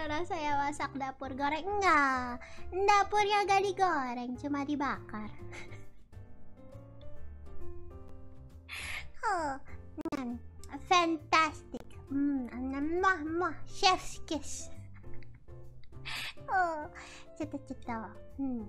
saudara saya masak dapur goreng? Enggak. Dapurnya gak digoreng, cuma dibakar. oh, mm, fantastic. Hmm, mah mah chef's kiss. oh, cita-cita. Hmm.